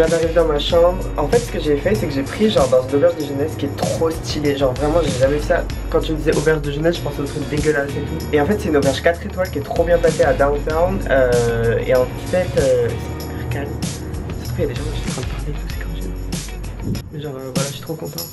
Je viens d'arriver dans ma chambre. En fait, ce que j'ai fait, c'est que j'ai pris genre dans une auberge de jeunesse qui est trop stylée. Genre vraiment, j'ai jamais vu ça. Quand tu me disais auberge de jeunesse, je pensais au truc dégueulasse et tout. Et en fait, c'est une auberge 4 étoiles qui est trop bien placée à downtown. Euh, et en fait, euh, c'est hyper calme. Surtout, il y a des gens qui sont en train de parler et tout, c'est comme Mais genre, euh, voilà, je suis trop content.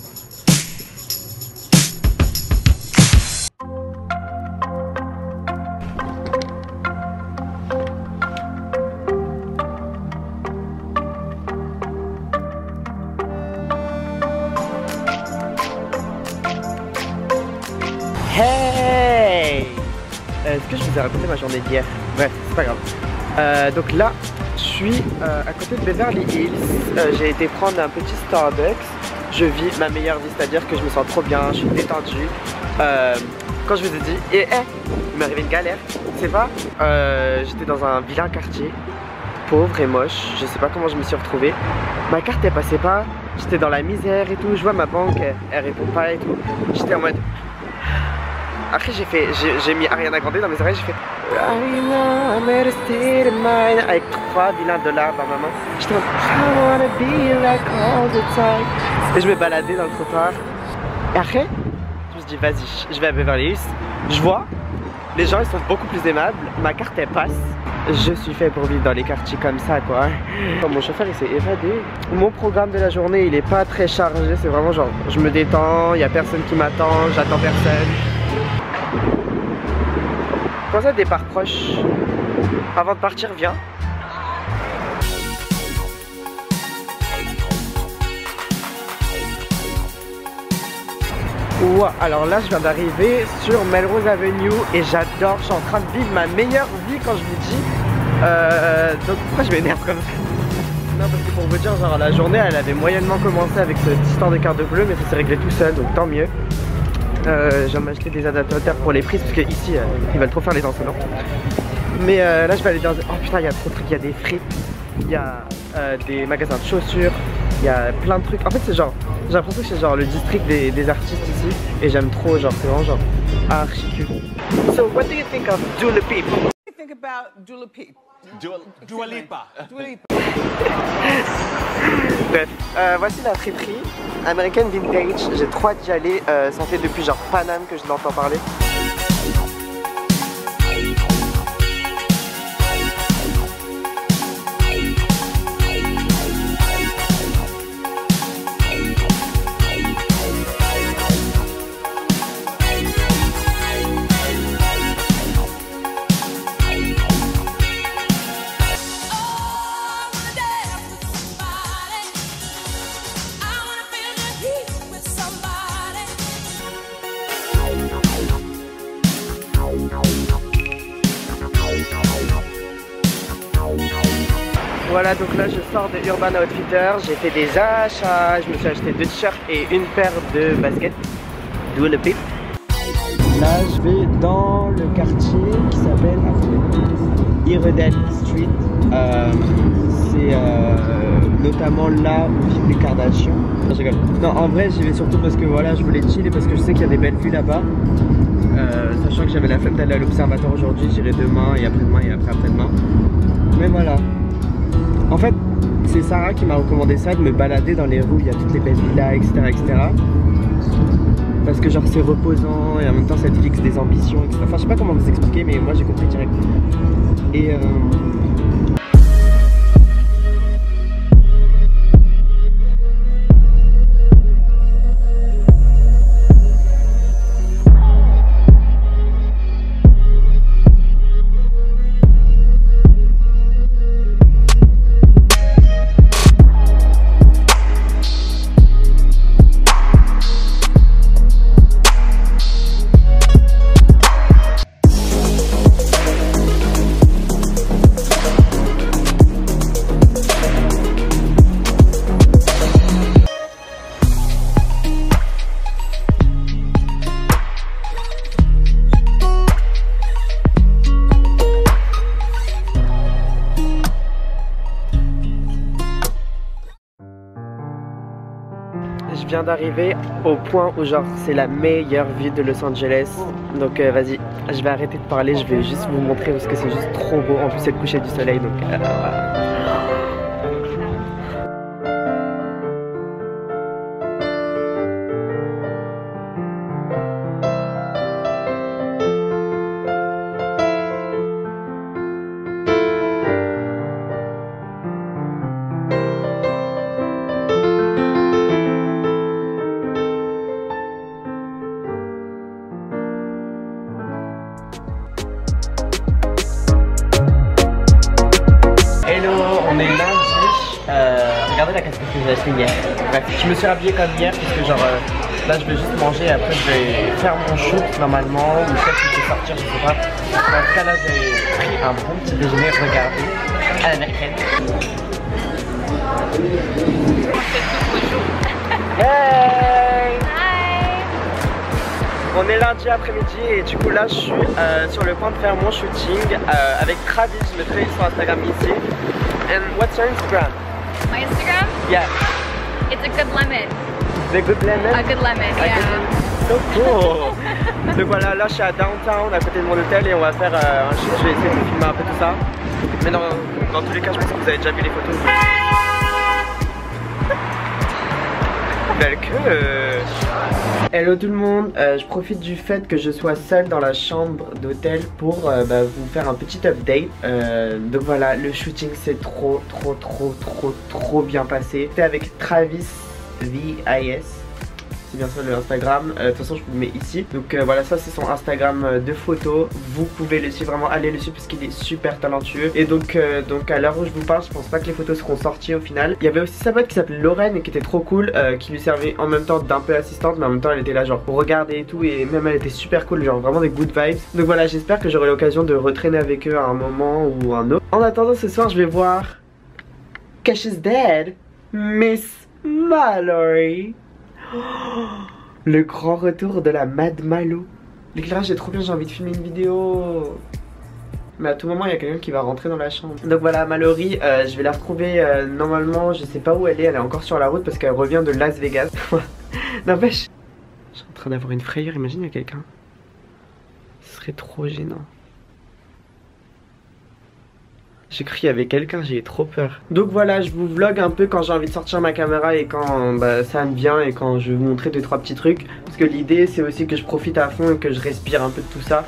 Vous ai raconté ma journée d'hier Bref, c'est pas grave. Euh, donc là, je suis euh, à côté de Beverly Hills. Euh, J'ai été prendre un petit Starbucks. Je vis ma meilleure vie, c'est-à-dire que je me sens trop bien, je suis détendu. Euh, quand je vous ai dit, et eh, il m'est arrivé une galère, c'est pas J'étais dans un vilain quartier, pauvre et moche, je sais pas comment je me suis retrouvée. Ma carte elle passait pas, j'étais dans la misère et tout, je vois ma banque, elle répond pas et tout. J'étais en mode, après j'ai fait, j'ai- mis Ariana Grande dans mes oreilles, j'ai fait avec trois vilains dollars dans ma main. J'étais en. Et je me baladais dans le trottoir. Et après, je me suis dit vas-y, je vais à Beverly Hills. Je vois, les gens ils sont beaucoup plus aimables, ma carte elle passe. Je suis fait pour vivre dans les quartiers comme ça quoi. Mon chauffeur il s'est évadé. Mon programme de la journée il est pas très chargé, c'est vraiment genre je me détends, il y a personne qui m'attend, j'attends personne. Ça départ proche, avant de partir, viens. Ouah, alors là je viens d'arriver sur Melrose Avenue et j'adore, je suis en train de vivre ma meilleure vie quand je vous dis. Euh, donc pourquoi je m'énerve comme ça? Non parce que pour vous dire, genre la journée elle avait moyennement commencé avec cette histoire de carte bleue mais ça s'est réglé tout seul donc tant mieux. Euh, de m'acheter des adaptateurs pour les prises parce que ici euh, ils veulent trop faire les insolents. Mais euh, là je vais aller dans... Oh putain il y a trop de trucs, il y a des frites, il y a euh, des magasins de chaussures, il y a plein de trucs. En fait c'est genre, j'ai l'impression que c'est genre le district des, des artistes ici et j'aime trop, genre c'est vraiment genre archi cool. So what do you think of Dula Peep? think about Dula Peep? Dua, Dua Lipa. Dua Lipa. Bref, euh, voici la friperie American Vintage. J'ai trop hâte d'y aller. Euh, ça fait depuis genre Paname que je l'entends parler. Voilà, donc là je sors de Urban Outfitters. J'ai fait des achats. Je me suis acheté deux t-shirts et une paire de baskets. D'où le pip. Là, je vais dans le quartier qui s'appelle Iredale Street. Euh, c'est euh, notamment là où vivent les Kardashians. Non, en vrai, j'y vais surtout parce que voilà, je voulais chiller parce que je sais qu'il y a des belles vues là-bas. Euh, sachant que j'avais la flemme d'aller à l'observatoire aujourd'hui, j'irai demain et après-demain et après-après-demain. Mais voilà. En fait, c'est Sarah qui m'a recommandé ça, de me balader dans les rues, il y a toutes les belles villas, etc. etc. Parce que genre c'est reposant et en même temps ça fixe des ambitions, etc. Enfin je sais pas comment vous expliquer mais moi j'ai compris direct. Et euh, d'arriver au point où genre c'est la meilleure ville de Los Angeles. Donc euh, vas-y, je vais arrêter de parler, je vais juste vous montrer parce que c'est juste trop beau. En plus c'est le coucher du soleil donc. euh, j'ai acheté hier. Bref, je me suis habillé comme hier puisque genre euh, là je vais juste manger et après je vais faire mon shoot normalement ou peut-être que je vais sortir, je sais pas. En tout cas là j'ai pris un bon petit déjeuner, regardez, à l'américaine. Hey On est lundi après-midi et du coup là je suis euh, sur le point de faire mon shooting euh, avec Travis, je mettrai sur Instagram ici. And what's your Instagram? My Instagram? Yeah, It's a good lemon. the good lemon? A good lemon, A yeah. good lemon. So cool. Donc voilà, là je suis à downtown à côté de mon hôtel et on va faire euh, un shoot. Je vais essayer de filmer un peu tout ça. Mais dans, dans tous les cas, je pense que vous avez déjà vu les photos. Belle queue Hello tout le monde, Euh, je profite du fait que je sois seule dans la chambre d'hôtel pour euh, bah, vous faire un petit update. Euh, donc voilà, le shooting s'est trop trop trop trop trop bien passé. C'était avec Travis VIS. Bien sûr le Instagram. Euh, De toute façon, je vous le mets ici. Donc euh, voilà, ça c'est son Instagram euh, de photos. Vous pouvez le suivre, vraiment allez le suivre parce qu'il est super talentueux. Et donc, donc à l'heure où je vous parle, je pense pas que les photos seront sorties au final. Il y avait aussi sa pote qui s'appelle Lorraine et qui était trop cool, qui lui servait en même temps d'un peu assistante, mais en même temps elle était là genre pour regarder et tout. Et même elle était super cool, genre vraiment des good vibes. Donc voilà, j'espère que j'aurai l'occasion de retraîner avec eux à un moment ou un autre. En attendant, ce soir, je vais voir Cash is Dead, Miss Mallory. Le grand retour de la Mad Malo. L'éclairage est trop bien, j'ai envie de filmer une vidéo. Mais à tout moment, il y a quelqu'un qui va rentrer dans la chambre. Donc voilà, Mallory, euh, je vais la retrouver euh, normalement. Je sais pas où elle est, elle est encore sur la route parce qu'elle revient de Las Vegas. N'empêche, je suis en train d'avoir une frayeur. Imagine, il y a quelqu'un. Ce serait trop gênant. J'ai cru qu'il y avait quelqu'un, j'ai trop peur. Donc voilà, je vous vlog un peu quand j'ai envie de sortir ma caméra et quand bah, ça me vient et quand je vais vous montrer deux trois petits trucs. Parce que l'idée c'est aussi que je profite à fond et que je respire un peu de tout ça.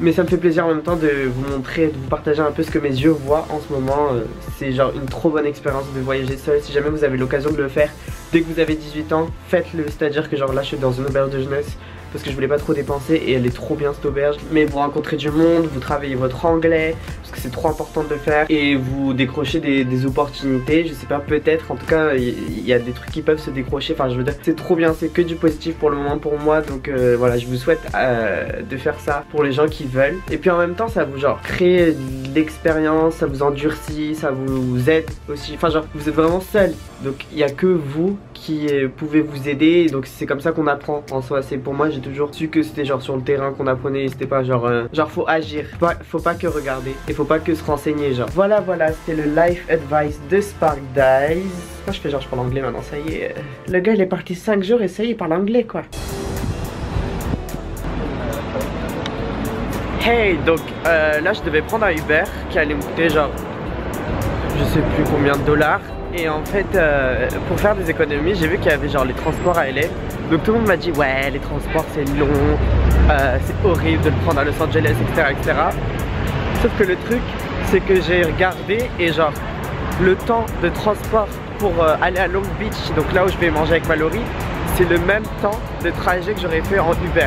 Mais ça me fait plaisir en même temps de vous montrer, de vous partager un peu ce que mes yeux voient en ce moment. Euh, C'est genre une trop bonne expérience de voyager seul. Si jamais vous avez l'occasion de le faire dès que vous avez 18 ans, faites-le. C'est-à-dire que genre là je suis dans une auberge de jeunesse parce que je voulais pas trop dépenser et elle est trop bien cette auberge. Mais vous rencontrez du monde, vous travaillez votre anglais parce que c'est trop important de le faire et vous décrochez des, opportunités. Je sais pas, peut-être. En tout cas, il y, a des trucs qui peuvent se décrocher. Enfin, je veux dire, c'est trop bien, c'est que du positif pour le moment pour moi. Donc euh, voilà, je vous souhaite euh, de faire ça pour les gens qui veulent. Et puis en même temps, ça vous genre crée l'expérience, ça vous endurcit, ça vous aide aussi. Enfin, genre, vous êtes vraiment seul. Donc il y a que vous qui euh, pouvez vous aider. Donc c'est comme ça qu'on apprend en soi. C'est pour moi, j'ai toujours su que c'était genre sur le terrain qu'on apprenait. C'était pas genre, euh, genre faut agir. Faut pas, que regarder. Et faut pas que se renseigner, genre. Voilà, voilà, c'était le life advice de Spark Dice. Moi, je fais genre, je parle anglais maintenant? Ça y est. Le gars, il est parti 5 jours et ça y est, il parle anglais, quoi. Hey, donc euh, là, je devais prendre un Uber qui allait me coûter genre, je sais plus combien de dollars. Et en fait, euh, pour faire des économies, j'ai vu qu'il y avait genre les transports à LA. Donc tout le monde m'a dit ouais, les transports c'est long, euh, c'est horrible de le prendre à Los Angeles, etc., etc. Sauf que le truc, c'est que j'ai regardé et genre le temps de transport pour euh, aller à Long Beach, donc là où je vais manger avec Mallory, c'est le même temps de trajet que j'aurais fait en Uber.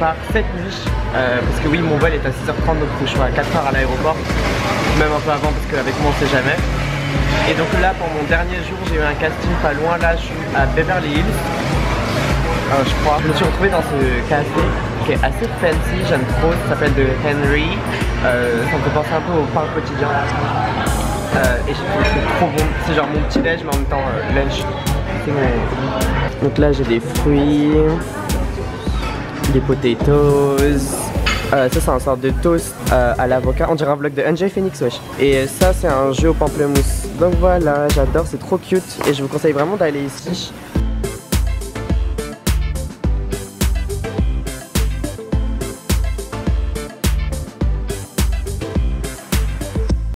Pars cette nuit euh, parce que oui, mon vol est à 6h30 donc je sois à 4h à l'aéroport. Même un peu avant parce qu'avec moi on sait jamais. Et donc là, pour mon dernier jour, j'ai eu un casting pas loin. Là, je suis à Beverly Hills. Euh, je crois. Je me suis retrouvé dans ce café qui est assez fancy, j'aime trop. Ça s'appelle The Henry. Euh, ça me fait penser un peu au pain quotidien. Euh, et trouve que c'est trop bon. C'est genre mon petit déj mais en même temps lunch. Donc là j'ai des fruits, des potatoes, Euh, ça c'est un sorte de toast euh, à l'avocat. On dirait un vlog de NJ Phoenix wesh. Et ça c'est un jeu au pamplemousse. Donc voilà, j'adore, c'est trop cute et je vous conseille vraiment d'aller ici.